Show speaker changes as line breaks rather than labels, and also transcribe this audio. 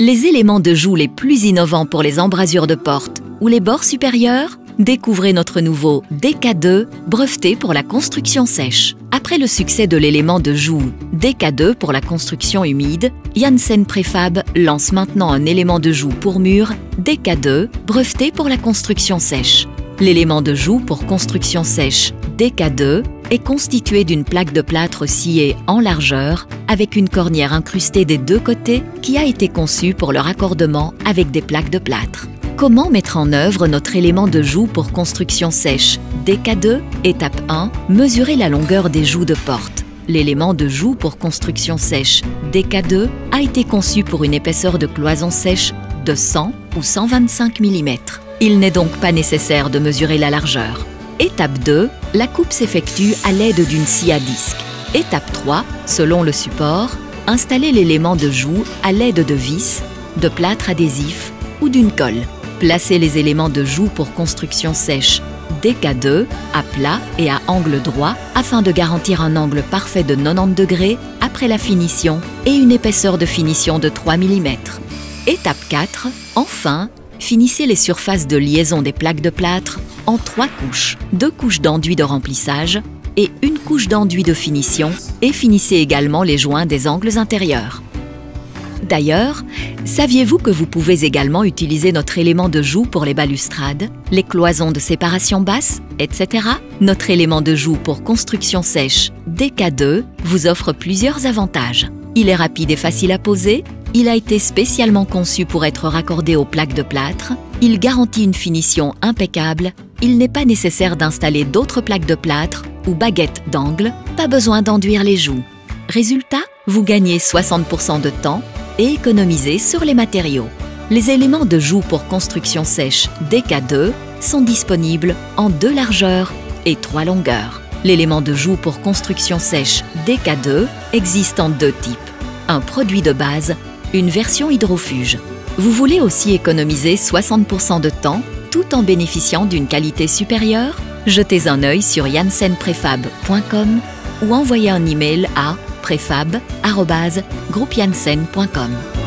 Les éléments de joue les plus innovants pour les embrasures de porte ou les bords supérieurs Découvrez notre nouveau DK2, breveté pour la construction sèche. Après le succès de l'élément de joue DK2 pour la construction humide, Janssen Préfab lance maintenant un élément de joue pour mur DK2, breveté pour la construction sèche. L'élément de joue pour construction sèche DK2 est constitué d'une plaque de plâtre sciée en largeur avec une cornière incrustée des deux côtés qui a été conçue pour le raccordement avec des plaques de plâtre. Comment mettre en œuvre notre élément de joue pour construction sèche? DK2, étape 1, mesurer la longueur des joues de porte. L'élément de joue pour construction sèche DK2 a été conçu pour une épaisseur de cloison sèche de 100 ou 125 mm. Il n'est donc pas nécessaire de mesurer la largeur. Étape 2, la coupe s'effectue à l'aide d'une scie à disque. Étape 3, selon le support, installer l'élément de joue à l'aide de vis, de plâtre adhésif ou d'une colle. Placez les éléments de joue pour construction sèche DK2 à plat et à angle droit afin de garantir un angle parfait de 90 degrés après la finition et une épaisseur de finition de 3 mm. Étape 4. Enfin, finissez les surfaces de liaison des plaques de plâtre en trois couches. Deux couches d'enduit de remplissage et une couche d'enduit de finition et finissez également les joints des angles intérieurs. D'ailleurs, saviez-vous que vous pouvez également utiliser notre élément de joue pour les balustrades, les cloisons de séparation basse, etc. Notre élément de joue pour construction sèche DK2 vous offre plusieurs avantages. Il est rapide et facile à poser, il a été spécialement conçu pour être raccordé aux plaques de plâtre, il garantit une finition impeccable, il n'est pas nécessaire d'installer d'autres plaques de plâtre ou baguettes d'angle, pas besoin d'enduire les joues. Résultat, vous gagnez 60% de temps et économiser sur les matériaux. Les éléments de joue pour construction sèche DK2 sont disponibles en deux largeurs et trois longueurs. L'élément de joue pour construction sèche DK2 existe en deux types. Un produit de base, une version hydrofuge. Vous voulez aussi économiser 60% de temps tout en bénéficiant d'une qualité supérieure? Jetez un œil sur janssenprefab.com ou envoyez un email à préfab.groupejanssen.com.